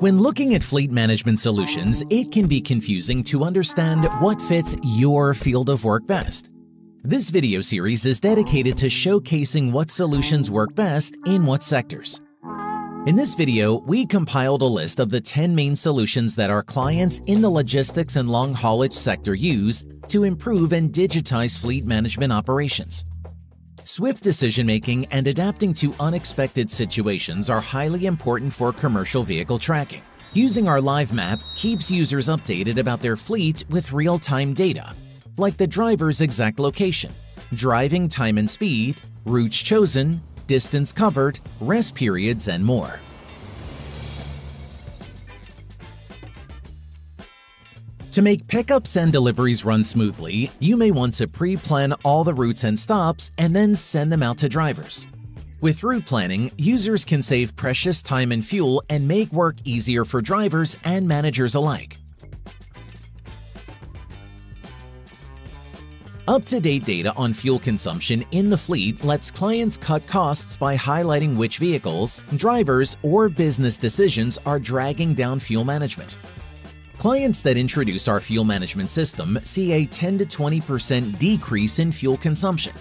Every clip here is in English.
When looking at fleet management solutions, it can be confusing to understand what fits your field of work best. This video series is dedicated to showcasing what solutions work best in what sectors. In this video, we compiled a list of the 10 main solutions that our clients in the logistics and long haulage sector use to improve and digitize fleet management operations. Swift decision-making and adapting to unexpected situations are highly important for commercial vehicle tracking. Using our live map keeps users updated about their fleet with real-time data, like the driver's exact location, driving time and speed, routes chosen, distance covered, rest periods, and more. To make pickups and deliveries run smoothly, you may want to pre-plan all the routes and stops and then send them out to drivers. With route planning, users can save precious time and fuel and make work easier for drivers and managers alike. Up-to-date data on fuel consumption in the fleet lets clients cut costs by highlighting which vehicles, drivers, or business decisions are dragging down fuel management. Clients that introduce our fuel management system see a 10 to 20% decrease in fuel consumption.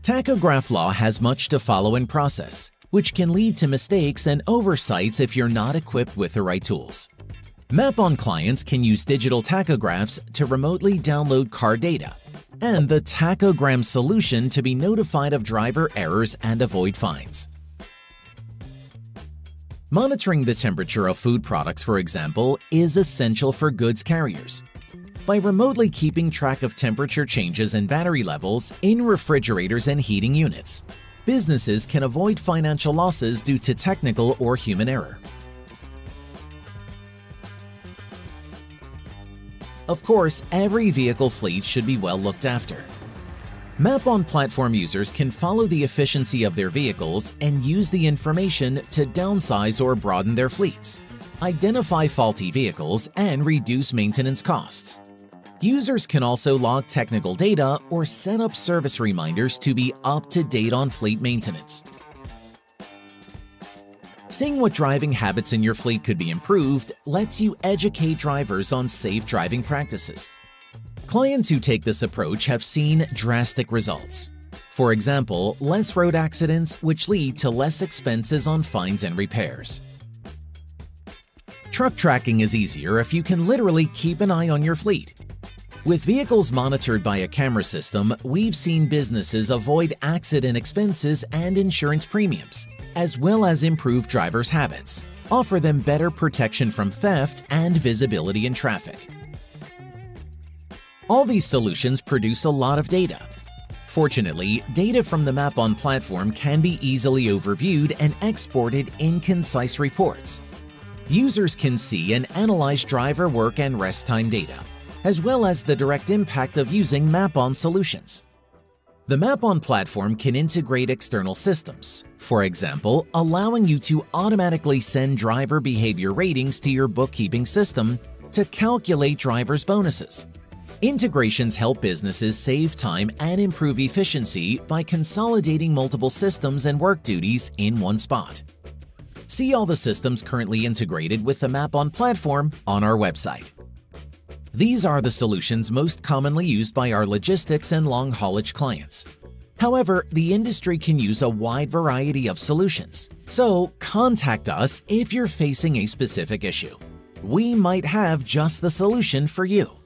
Tachograph law has much to follow and process, which can lead to mistakes and oversights if you're not equipped with the right tools. Mapon clients can use digital tachographs to remotely download car data, and the tachogram solution to be notified of driver errors and avoid fines. Monitoring the temperature of food products, for example, is essential for goods carriers. By remotely keeping track of temperature changes and battery levels in refrigerators and heating units, businesses can avoid financial losses due to technical or human error. Of course, every vehicle fleet should be well looked after. Mapon platform users can follow the efficiency of their vehicles and use the information to downsize or broaden their fleets, identify faulty vehicles, and reduce maintenance costs. Users can also log technical data or set up service reminders to be up-to-date on fleet maintenance. Seeing what driving habits in your fleet could be improved lets you educate drivers on safe driving practices. Clients who take this approach have seen drastic results. For example, less road accidents which lead to less expenses on fines and repairs. Truck tracking is easier if you can literally keep an eye on your fleet. With vehicles monitored by a camera system, we've seen businesses avoid accident expenses and insurance premiums, as well as improve drivers' habits, offer them better protection from theft and visibility in traffic. All these solutions produce a lot of data. Fortunately, data from the Mapon platform can be easily overviewed and exported in concise reports. Users can see and analyze driver work and rest time data, as well as the direct impact of using Mapon solutions. The Mapon platform can integrate external systems, for example, allowing you to automatically send driver behavior ratings to your bookkeeping system to calculate drivers' bonuses. Integrations help businesses save time and improve efficiency by consolidating multiple systems and work duties in one spot. See all the systems currently integrated with the Mapon platform on our website. These are the solutions most commonly used by our logistics and long haulage clients. However, the industry can use a wide variety of solutions, so contact us if you're facing a specific issue. We might have just the solution for you.